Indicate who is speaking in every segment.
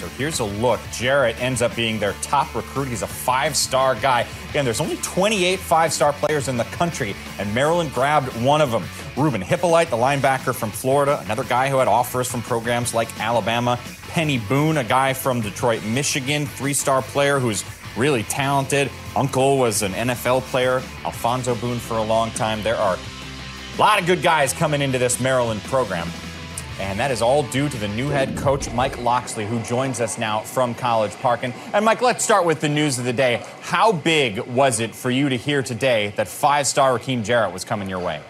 Speaker 1: So here's a look. Jarrett ends up being their top recruit. He's a five star guy. Again, there's only 28 five star players in the country, and Maryland grabbed one of them. Ruben Hippolyte, the linebacker from Florida, another guy who had offers from programs like Alabama. Peny Boone, a guy from Detroit, Michigan, three star player who's really talented. Uncle was an NFL player, Alfonso Boone for a long time. There are a lot of good guys coming into this Maryland program. And that is all due to the new head coach, Mike Locksley, who joins us now from College Park. And, and Mike, let's start with the news of the day. How big was it for you to hear today that five star Rakim Jarrett was coming your way?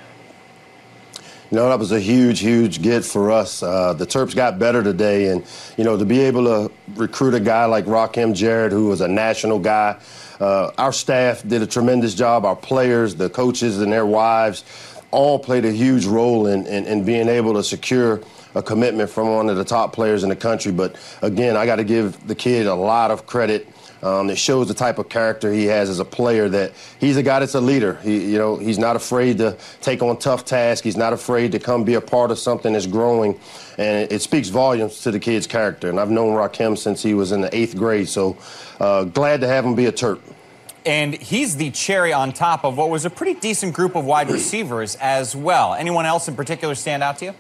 Speaker 2: You know, that was a huge, huge get for us. Uh, the Terps got better today, and, you know, to be able to recruit a guy like Rakim Jarrett, who was a national guy, uh, our staff did a tremendous job. Our players, the coaches, and their wives all played a huge role in, in, in being able to secure a commitment from one of the top players in the country. But again, I got to give the kid a lot of credit. Um, it shows the type of character he has as a player. That he's a guy that's a leader. He, you know, he's not afraid to take on tough tasks. He's not afraid to come be a part of something that's growing, and it, it speaks volumes to the kid's character. And I've known Rakim since he was in the eighth grade. So uh, glad to have him be a Terp.
Speaker 1: And he's the cherry on top of what was a pretty decent group of wide receivers as well. Anyone else in particular stand out to you?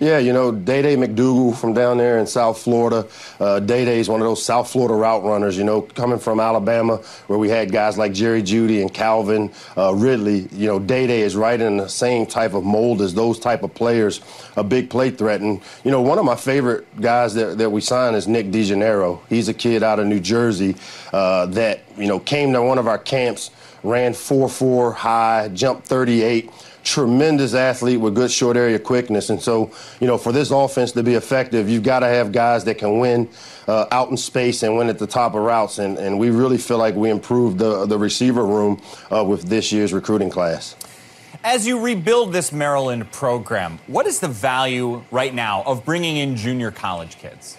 Speaker 2: Yeah, you know, Day Day McDougle from down there in South Florida. Uh, Day Day's one of those South Florida route runners, you know, coming from Alabama, where we had guys like Jerry Jeudy and Calvin uh, Ridley. You know, Day Day is right in the same type of mold as those type of players, a big play threat. And, you know, one of my favorite guys that, that we signed is Nick DeGennaro. He's a kid out of New Jersey uh, that, you know, came to one of our camps, ran 4-4 high, jumped 38 tremendous athlete with good short area quickness. And so, you know, for this offense to be effective, you've got to have guys that can win uh, out in space and win at the top of routes. And, and we really feel like we improved the, the receiver room uh, with this year's recruiting class.
Speaker 1: As you rebuild this Maryland program, what is the value right now of bringing in junior college kids?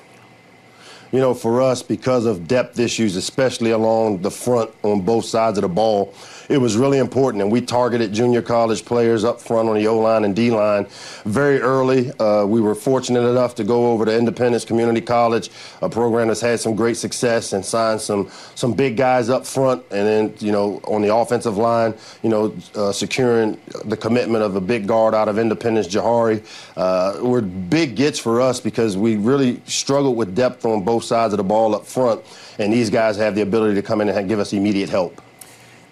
Speaker 2: You know, for us, because of depth issues, especially along the front on both sides of the ball, it was really important. And we targeted junior college players up front on the O line and D line very early. Uh, we were fortunate enough to go over to Independence Community College, a program that's had some great success and signed some some big guys up front. And then, you know, on the offensive line, you know, uh, securing the commitment of a big guard out of Independence, Jahari, uh, were big gets for us because we really struggled with depth on both both sides of the ball up front, and these guys have the ability to come in and give us immediate help.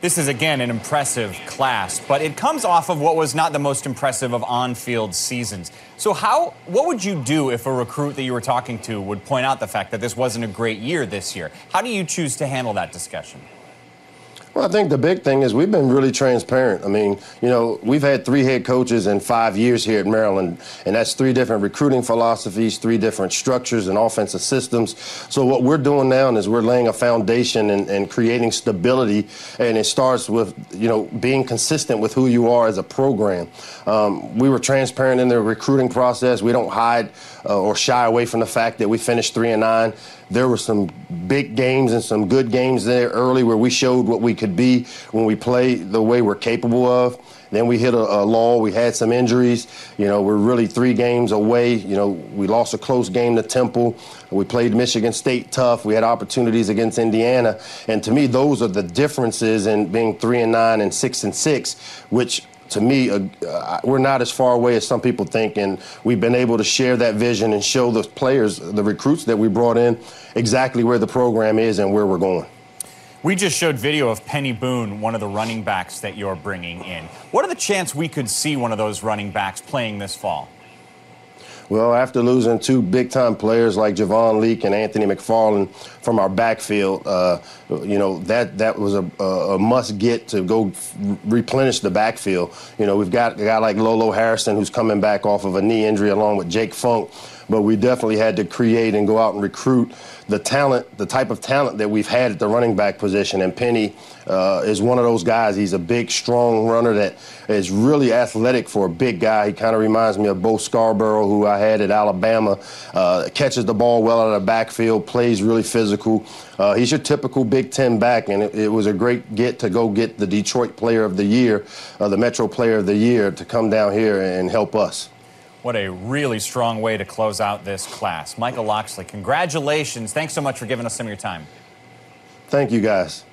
Speaker 1: This is again an impressive class, but it comes off of what was not the most impressive of on-field seasons. So how what would you do if a recruit that you were talking to would point out the fact that this wasn't a great year this year? How do you choose to handle that discussion?
Speaker 2: Well, I think the big thing is we've been really transparent. I mean, you know, we've had three head coaches in five years here at Maryland, and that's three different recruiting philosophies, three different structures and offensive systems. So what we're doing now is we're laying a foundation and, and creating stability, and it starts with, you know, being consistent with who you are as a program. Um, we were transparent in the recruiting process. We don't hide uh, or shy away from the fact that we finished three and nine. There were some big games and some good games there early where we showed what we could be when we play the way we're capable of. Then we hit a, a lull. We had some injuries. You know, we're really three games away. You know, we lost a close game to Temple. We played Michigan State tough. We had opportunities against Indiana. And to me, those are the differences in being three and nine and six and six, which to me, uh, uh, we're not as far away as some people think, and we've been able to share that vision and show the players, the recruits that we brought in, exactly where the program is and where we're going.
Speaker 1: We just showed video of Peny Boone, one of the running backs that you're bringing in. What are the chances we could see one of those running backs playing this fall?
Speaker 2: Well, after losing two big time players like Javon Leake and Anthony McFarland from our backfield, uh, you know, that, that was a, a, must get to go replenish the backfield. You know, we've got a guy like Lolo Harrison who's coming back off of a knee injury along with Jake Funk but we definitely had to create and go out and recruit the talent, the type of talent that we've had at the running back position. And Peny uh, is one of those guys. He's a big, strong runner that is really athletic for a big guy. He kind of reminds me of Bo Scarborough, who I had at Alabama. Uh, catches the ball well out of the backfield, plays really physical. Uh, he's your typical Big Ten back, and it, it, was a great get to go get the Detroit Player of the Year, uh, the Metro Player of the Year, to come down here and help us.
Speaker 1: What a really strong way to close out this class. Michael Locksley, congratulations. Thanks so much for giving us some of your time.
Speaker 2: Thank you, guys.